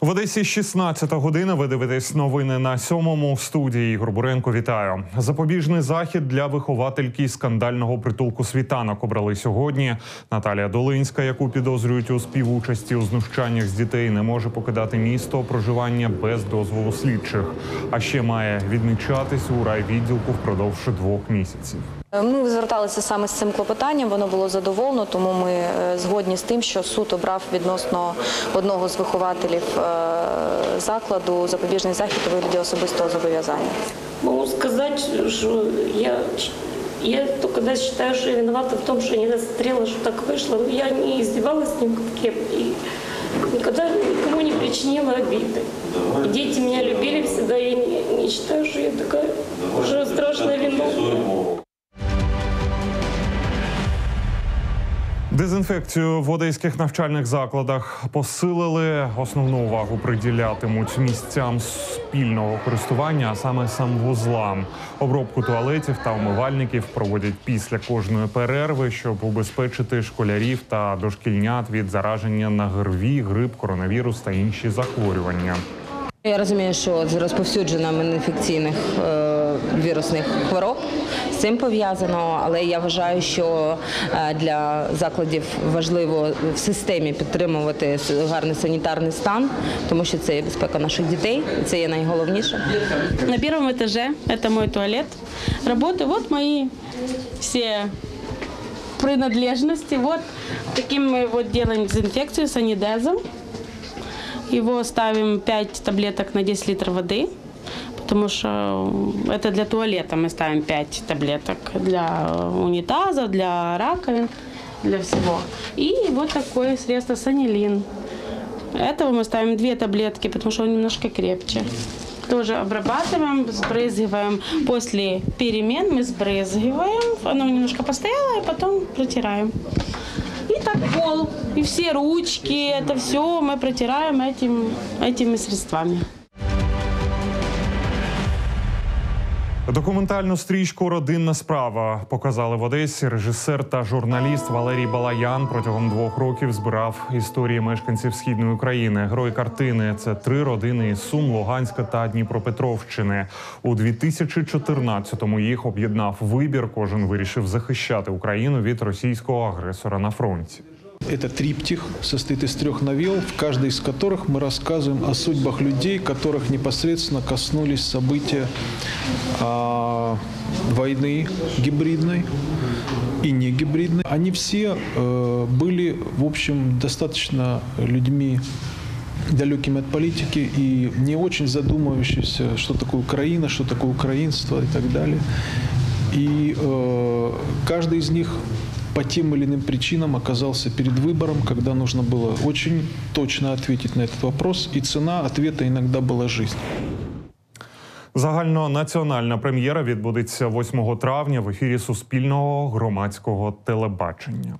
В Одесі 16 година. Ви дивитесь новини на сьомому в студії Ігор Буренко. Вітаю. Запобіжний захід для виховательки скандального притулку світанок обрали сьогодні. Наталія Долинська, яку підозрюють у співучасті у знущаннях з дітей, не може покидати місто проживання без дозволу слідчих. А ще має відмічатись у райвідділку впродовж двох місяців. Ми зверталися саме з цим клопотанням. Воно було задоволено, тому ми е, згодні з тим, що суд обрав відносно одного з вихователів е, закладу запобіжний захід у вигляді особистого зобов'язання. Могу сказать, что я, я только да, считаю, что я виновата в том, что я не досмотрела, что так вышло. Но Я не издевалась с ним как кем и никогда никому не причинила обиды. И дети меня любили всегда, я не, не считаю, что я такая уже страшная виновная. Дезінфекцію в одеських навчальних закладах посилили. Основну увагу приділятимуть місцям спільного користування, а саме санвузлам. Обробку туалетів та умивальників проводять після кожної перерви, щоб убезпечити школярів та дошкільнят від зараження на ГРВІ, грип, коронавірус та інші захворювання. Я розумію, що з розповсюдженням інфекційних е, вірусних хвороб цим пов'язано, але я вважаю, що е, для закладів важливо в системі підтримувати с- гарний санітарний стан, тому що це є безпека наших дітей, і це є найголовніше. На первом этаже это мой туалет. Работаю. Вот мои все принадлежности. Вот таким мы вот делаем дезинфекцию санидезом. Его ставим 5 таблеток на 10 литров воды. Потому что это для туалета мы ставим 5 таблеток. Для унитазов, для раковин, для всего. И вот такое средство санилин. Этого мы ставим две таблетки, потому что он немножко крепче. Тоже обрабатываем, сбрызгиваем. После перемен мы сбрызгиваем. Оно немножко постояло, и потом протираем. И так пол. И все ручки, это все мы протираем этим, этими средствами. Документальну стрічку Родинна справа показали в Одесі. Режисер та журналіст Валерій Балаян протягом двох років збирав історії мешканців східної України. Герої картини це три родини із Сум, Луганська та Дніпропетровщини. У 2014-му їх об'єднав вибір. Кожен вирішив захищати Україну від російського агресора на фронті. Это триптих, состоит из трех новелл, в каждой из которых мы рассказываем о судьбах людей, которых непосредственно коснулись события а, войны гибридной и не гибридной. Они все э, были, в общем, достаточно людьми далекими от политики и не очень задумывающимися, что такое Украина, что такое украинство и так далее. И э, каждый из них по тем или иным причинам оказался перед выбором, когда нужно было очень точно ответить на этот вопрос, и цена ответа иногда была жизнь. Загальнонаціональна прем'єра відбудеться 8 травня в ефірі Суспільного громадського телебачення.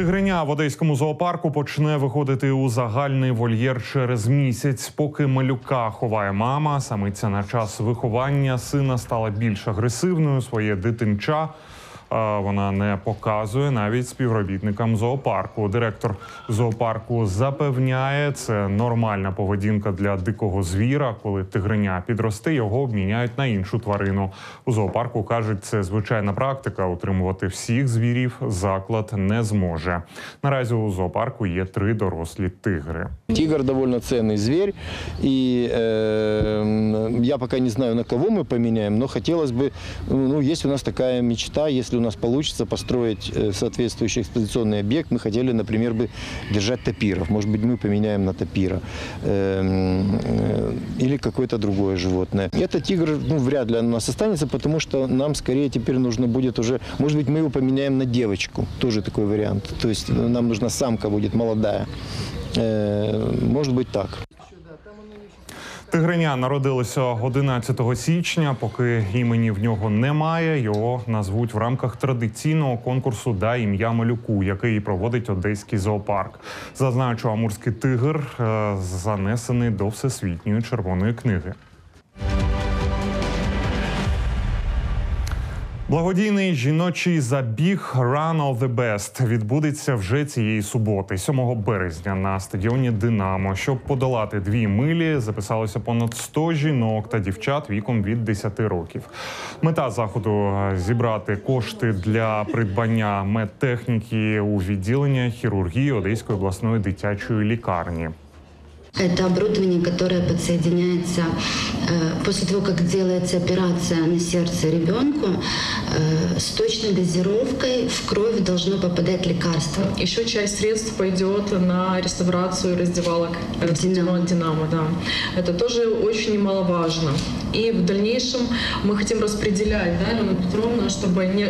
Тигриня в одеському зоопарку почне виходити у загальний вольєр через місяць. Поки малюка ховає мама, самиця на час виховання сина стала більш агресивною. Своє дитинча вона не показує навіть співробітникам зоопарку. Директор зоопарку запевняє, це нормальна поведінка для дикого звіра. Коли тигриня підросте, його обміняють на іншу тварину. У зоопарку кажуть, це звичайна практика. Утримувати всіх звірів заклад не зможе. Наразі у зоопарку є три дорослі тигри. Тигр довольно ценный зверь, и э, я пока не знаю, на кого мы поменяем, но хотелось бы, ну, есть у нас такая мечта, если у нас получится построить э, соответствующий экспозиционный объект, мы хотели, например, бы держать тапиров, может быть, мы поменяем на тапира эм, э, или какое-то другое животное. Этот тигр, ну, вряд ли у нас останется, потому что нам скорее теперь нужно будет уже, может быть, мы его поменяем на девочку, тоже такой вариант, то есть нам нужна самка будет молодая. Э, Может быть так. Тигриня народилося 11 січня. Поки імені в нього немає, його назвуть в рамках традиційного конкурсу «Дай ім'я малюку, який проводить одеський зоопарк. Зазначу, амурський тигр е, занесений до всесвітньої червоної книги. Благодійний жіночий забіг Run of the Best відбудеться вже цієї суботи, 7 березня, на стадіоні Динамо. Щоб подолати дві милі, записалося понад 100 жінок та дівчат віком від 10 років. Мета заходу зібрати кошти для придбання медтехніки у відділення хірургії Одеської обласної дитячої лікарні. Это оборудование, которое подсоединяется э, после того, как делается операция на сердце ребенку, э, с точной дозировкой в кровь должно попадать лекарство. Еще часть средств пойдет на реставрацию раздевалок э, стадиона «Динамо». Да. Это тоже очень немаловажно. И в дальнейшем мы хотим распределять, да, Алена Петровна, чтобы не,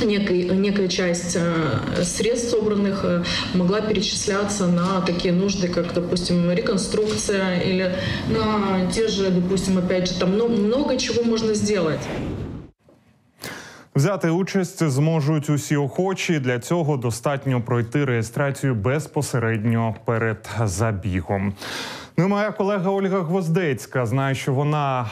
э, некой- некая часть э, средств собранных э, могла перечисляться на такие нужды, как, допустим, реконструкция или на те же, допустим, опять же, там мно- много чего можно сделать. Взяти участь зможуть усі охочі. Для цього достатньо пройти реєстрацію безпосередньо перед забігом. Ну, і моя колега Ольга Гвоздецька знає, що вона